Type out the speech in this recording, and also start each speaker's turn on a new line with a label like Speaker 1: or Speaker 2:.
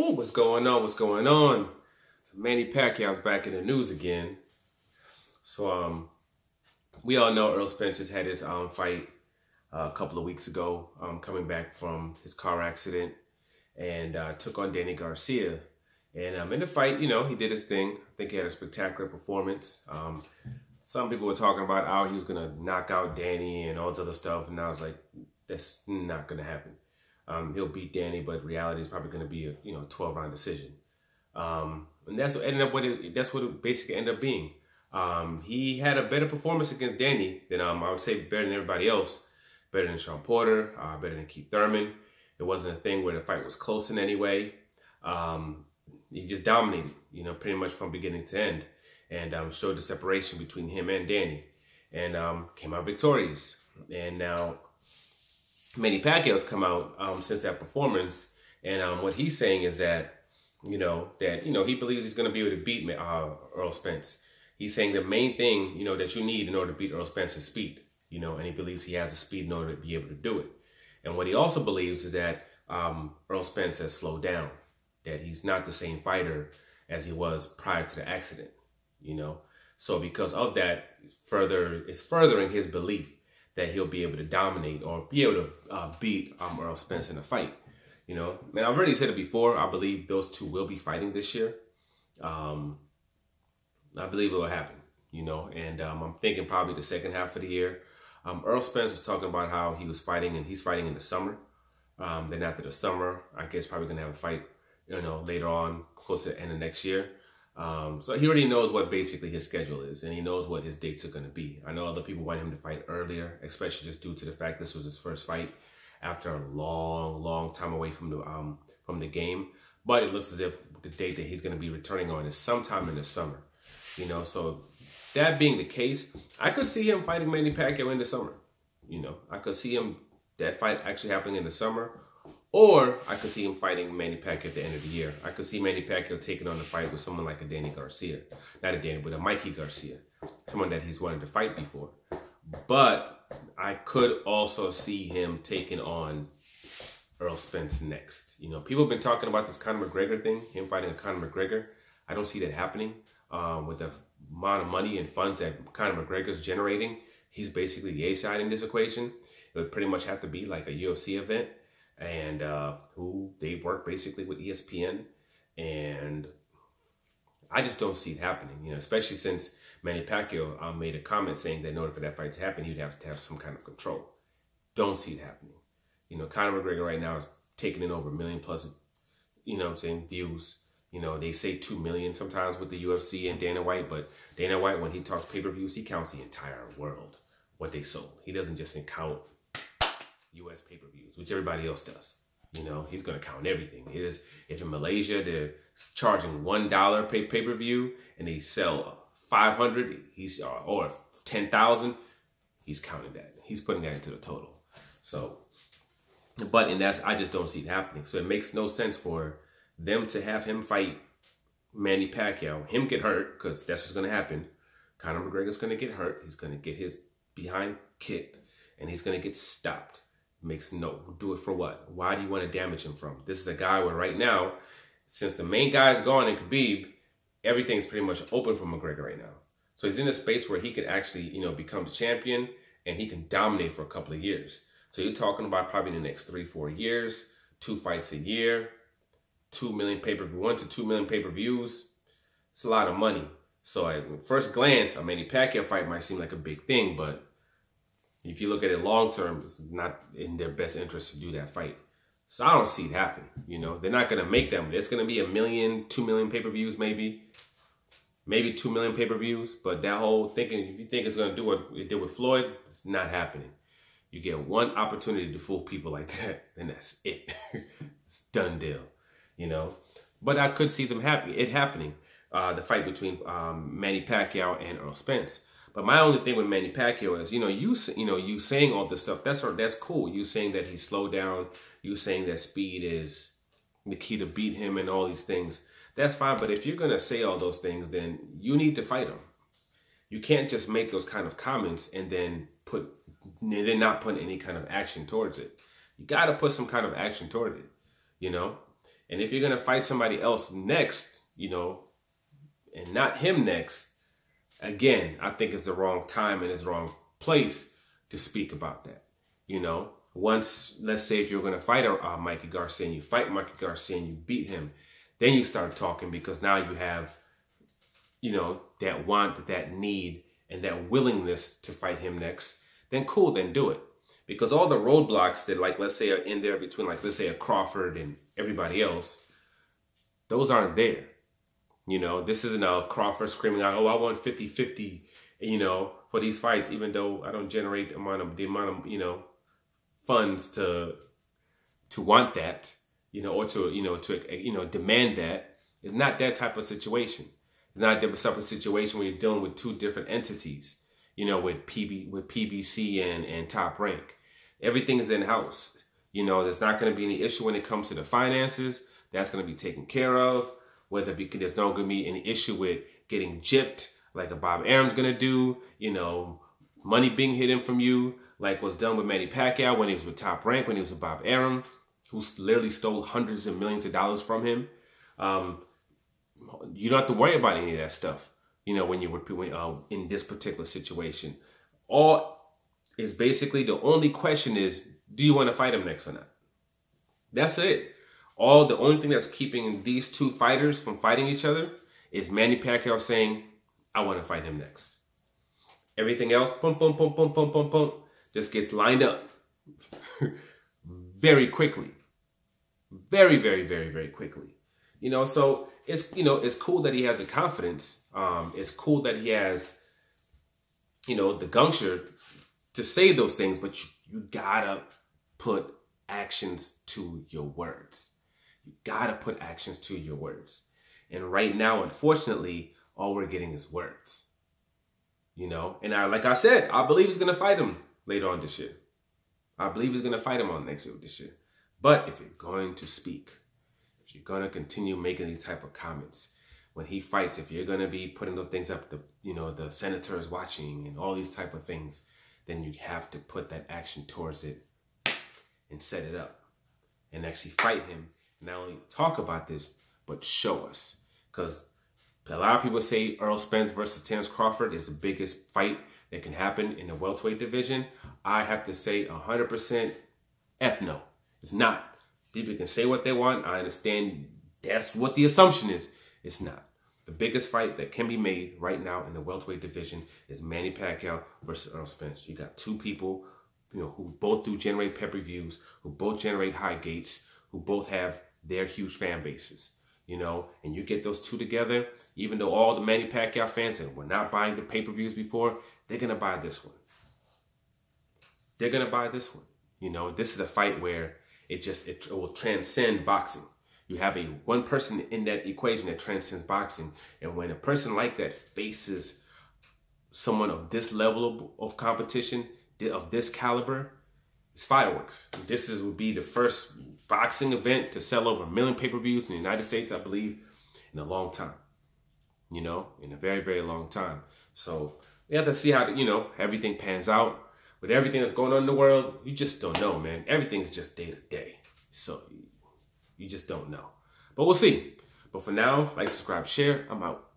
Speaker 1: Oh, what's going on? What's going on? Manny Pacquiao's back in the news again. So, um, we all know Errol Spence just had his um fight uh, a couple of weeks ago, um, coming back from his car accident, and uh, took on Danny Garcia. And um, in the fight, you know, he did his thing. I think he had a spectacular performance. Um, some people were talking about how he was gonna knock out Danny and all this other stuff, and I was like, that's not gonna happen. Um, he'll beat Danny, but reality is probably going to be a you know 12 round decision. Um, and that's what ended up what it, that's what it basically ended up being. Um, he had a better performance against Danny than um, I would say better than everybody else, better than Shawn Porter, uh, better than Keith Thurman. It wasn't a thing where the fight was close in any way. Um, he just dominated, you know, pretty much from beginning to end, and um, showed the separation between him and Danny, and came out victorious. And now Manny Pacquiao's come out um, since that performance, and um, what he's saying is that you know that you know he believes he's going to be able to beat uh, Errol Spence. He's saying the main thing you know that you need in order to beat Errol Spence is speed. You know, and he believes he has the speed in order to be able to do it. And what he also believes is that um, Errol Spence has slowed down, that he's not the same fighter as he was prior to the accident. You know, so because of that, further is furthering his belief that he'll be able to dominate or be able to uh, beat um, Errol Spence in a fight. You know, and I've already said it before. I believe those two will be fighting this year. Um, I believe it will happen. You know, and um, I'm thinking probably the second half of the year. Um, Errol Spence was talking about how he was fighting, and he's fighting in the summer. Um, then after the summer, I guess probably gonna have a fight. You know, later on, close to the end of next year. Um, so he already knows what basically his schedule is, and he knows what his dates are going to be. I know other people want him to fight earlier, especially just due to the fact this was his first fight after a long, long time away from the um, from the game. But it looks as if the date that he's going to be returning on is sometime in the summer. You know, so that being the case, I could see him fighting Manny Pacquiao in the summer. You know, I could see him that fight actually happening in the summer, or I could see him fighting Manny Pacquiao at the end of the year. I could see Manny Pacquiao taking on a fight with someone like a Danny Garcia. Not a Danny, but a Mikey Garcia. Someone that he's wanted to fight before. But I could also see him taking on Errol Spence next. You know, people have been talking about this Conor McGregor thing, him fighting a Conor McGregor. I don't see that happening um, with the amount of money and funds that Conor McGregor's generating. He's basically the A side in this equation. It would pretty much have to be like a UFC event and uh, who they work basically with ESPN. And I just don't see it happening, you know, especially since Manny Pacquiao um, made a comment saying that in order for that fight to happen, he'd have to have some kind of control. Don't see it happening. You know, Conor McGregor right now is taking in over a million plus, you know I'm saying, views. You know, they say 2 million sometimes with the UFC and Dana White, but Dana White, when he talks pay-per-views, he counts the entire world, what they sold. He doesn't just count U.S. pay-per-views, which everybody else does. You know, he's going to count everything. Is if in Malaysia they're charging one dollar pay pay-per-view and they sell 500, he's uh, or 10,000, he's counting that. He's putting that into the total. So, but and that's I just don't see it happening. So it makes no sense for them to have him fight Manny Pacquiao, him get hurt because that's what's going to happen. Conor McGregor's going to get hurt. He's going to get his behind kicked and he's going to get stopped makes no do it for what? Why do you want to damage him from? This is a guy where right now, since the main guy is gone in Khabib, everything's pretty much open for McGregor right now. So he's in a space where he could actually, you know, become the champion and he can dominate for a couple of years. So you're talking about probably the next three, four years, two fights a year, two million pay-per-view, one to two million pay-per-views. It's a lot of money. So at first glance, a Manny Pacquiao fight might seem like a big thing, but if you look at it long term, it's not in their best interest to do that fight. So I don't see it happen. You know, they're not going to make them. It's going to be a million, two million pay per views, maybe, maybe two million pay per views. But that whole thinking, if you think it's going to do what it did with Floyd, it's not happening. You get one opportunity to fool people like that, and that's it. it's done deal. You know, but I could see them happy it happening. Uh, the fight between um, Manny Pacquiao and Errol Spence. But my only thing with Manny Pacquiao is, you know, you you know, you saying all this stuff. That's that's cool. You saying that he slowed down. You saying that speed is the key to beat him and all these things. That's fine. But if you're gonna say all those things, then you need to fight him. You can't just make those kind of comments and then put and then not put any kind of action towards it. You got to put some kind of action toward it. You know, And if you're gonna fight somebody else next, you know, and not him next, again, I think it's the wrong time and it's the wrong place to speak about that. You know, once, let's say if you're going to fight uh, Mikey Garcia and you fight Mikey Garcia and you beat him, then you start talking because now you have, you know, that want, that need, and that willingness to fight him next, then cool, then do it. Because all the roadblocks that, like, let's say are in there between, like, let's say a Crawford and everybody else, those aren't there. You know, this isn't a Crawford screaming out, oh, I want 50 50, you know, for these fights, even though I don't generate the amount of, the amount of, you know, funds to to want that, you know, or to you know to you know demand that. It's not that type of situation. It's not a type of situation where you're dealing with two different entities. You know, with PB with PBC and and Top Rank, everything is in house. You know, there's not going to be any issue when it comes to the finances. That's going to be taken care of. Whether because there's not to be any issue with getting gypped like a Bob Arum's going to do. You know, money being hidden from you like was done with Manny Pacquiao when he was with Top Rank, when he was with Bob Arum, who literally stole hundreds of millions of dollars from him. Um, you don't have to worry about any of that stuff, you know, when you're uh, in this particular situation. All is basically the only question is, do you want to fight him next or not? That's it. All the only thing that's keeping these two fighters from fighting each other is Manny Pacquiao saying, I want to fight him next. Everything else, boom, boom, boom, boom, boom, boom, boom, just gets lined up very quickly. Very, very, very, very quickly. You know, so it's you know, it's cool that he has the confidence. Um, it's cool that he has, you know, the gumption to say those things, but you, you gotta put actions to your words. You gotta put actions to your words. And right now, unfortunately, all we're getting is words. You know, and I, like I said, I believe he's gonna fight him later on this year. I believe he's to fight him on next year this year. But if you're going to speak, if you're to continue making these type of comments, when he fights, if you're to be putting those things up, the you know the senators watching and all these type of things, then you have to put that action towards it and set it up and actually fight him. Not only talk about this, but show us. Because a lot of people say Errol Spence versus Terence Crawford is the biggest fight that can happen in the welterweight division, I have to say 100% F no. It's not. People can say what they want. I understand that's what the assumption is. It's not. The biggest fight that can be made right now in the welterweight division is Manny Pacquiao versus Errol Spence. You got two people, you know, who both do generate pay-per-views, who both generate high gates, who both have their huge fan bases you know, and you get those two together, even though all the Manny Pacquiao fans were not buying the pay-per-views before, they're going to buy this one. They're going to buy this one. You know, this is a fight where it just, it, it will transcend boxing. You have a one person in that equation that transcends boxing. And when a person like that faces someone of this level of, of competition, of this caliber, it's fireworks. This is would be the first boxing event to sell over a million pay-per-views in the United States, I believe, in a long time. You know, in a very, very long time. So we have to see how, you know, everything pans out. With everything that's going on in the world, you just don't know, man. Everything's just day to day. So you just don't know. But we'll see. But for now, like, subscribe, share. I'm out.